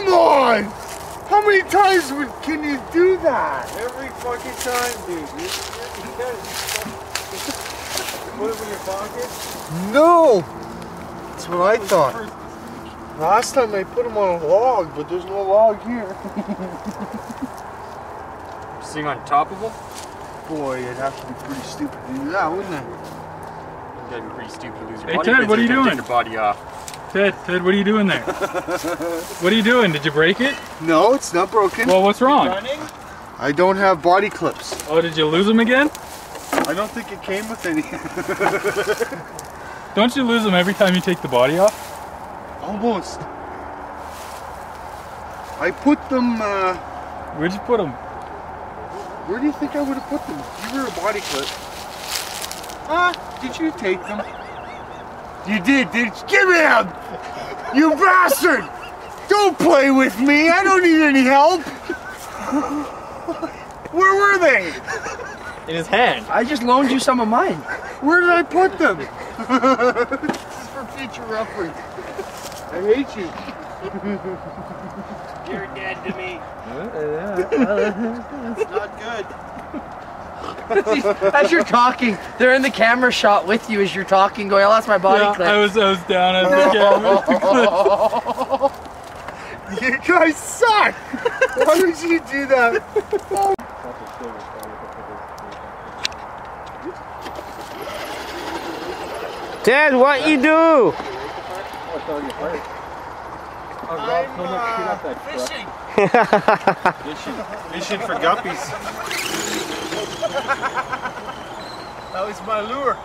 Come on! How many times can you do that? Every fucking time, dude. You, you, you can Put it in your pocket. No! That's what I thought. Last time I put them on a log, but there's no log here. Sitting on top of them? Boy, it'd have to be pretty stupid to do that, wouldn't it? That'd be pretty stupid to lose your Hey, body. Ted, what are you Take doing? your body off. Ted, Ted, what are you doing there? what are you doing? Did you break it? No, it's not broken. Well, what's wrong? I don't have body clips. Oh, did you lose them again? I don't think it came with any. Don't you lose them every time you take the body off? Almost. I put them, uh, Where'd you put them? where do you think I would have put them? You were a body clip. Huh? Did you take them? You did, did you? Give me them! You bastard! Don't play with me! I don't need any help! Where were they? In his hand. I just loaned you some of mine. Where did I put them? this is for future reference. I hate you. You're dead to me. Yeah. It's not good. as you're talking, they're in the camera shot with you as you're talking, going, I lost my body Yeah, clip. I was, I was down at the camera. You guys suck! Why would you do that? Dad? what you do? Uh, fishing. Fishing for guppies. That was my lure.